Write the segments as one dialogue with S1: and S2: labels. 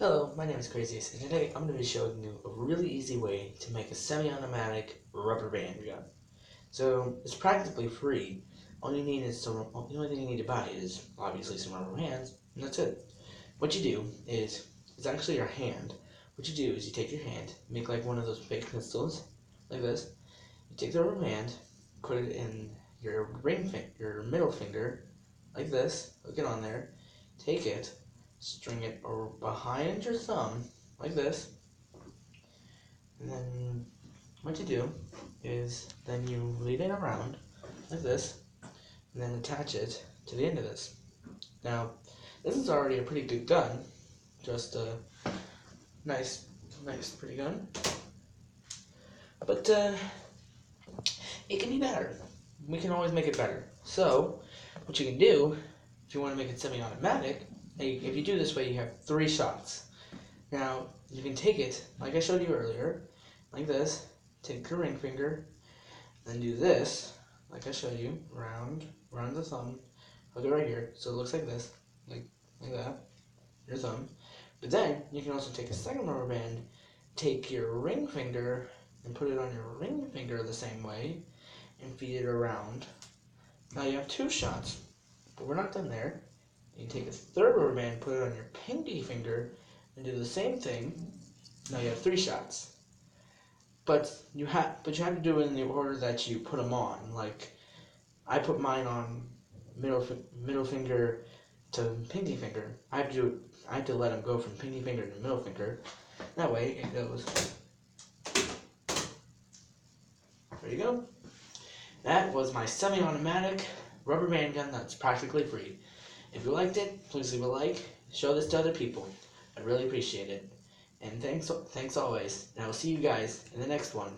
S1: Hello, my name is Craziest, and today I'm going to be showing you a really easy way to make a semi-automatic rubber band gun. So it's practically free. All you need is some. The only thing you need to buy is obviously some rubber bands, and that's it. What you do is it's actually your hand. What you do is you take your hand, make like one of those big pistols, like this. You take the rubber band, put it in your ring, fin- your middle finger, like this. Hook it on there. Take it string it behind your thumb like this. And then what you do is then you lead it around like this and then attach it to the end of this. Now this is already a pretty good gun just a nice nice pretty gun. But uh, it can be better. We can always make it better. So what you can do if you want to make it semi-automatic if you do this way, you have three shots. Now, you can take it, like I showed you earlier, like this, take your ring finger, then do this, like I showed you, round, round the thumb, hook it right here, so it looks like this, like, like that, your thumb. But then, you can also take a second rubber band, take your ring finger, and put it on your ring finger the same way, and feed it around. Now you have two shots, but we're not done there. You take a third rubber band, put it on your pinky finger, and do the same thing. Now you have three shots. But you have, but you have to do it in the order that you put them on. Like, I put mine on middle middle finger to pinky finger. I have to do, I have to let them go from pinky finger to middle finger. That way it goes. There you go. That was my semi-automatic rubber band gun that's practically free. If you liked it, please leave a like. Show this to other people. I'd really appreciate it. And thanks, thanks always. And I will see you guys in the next one.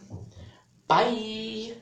S1: Bye!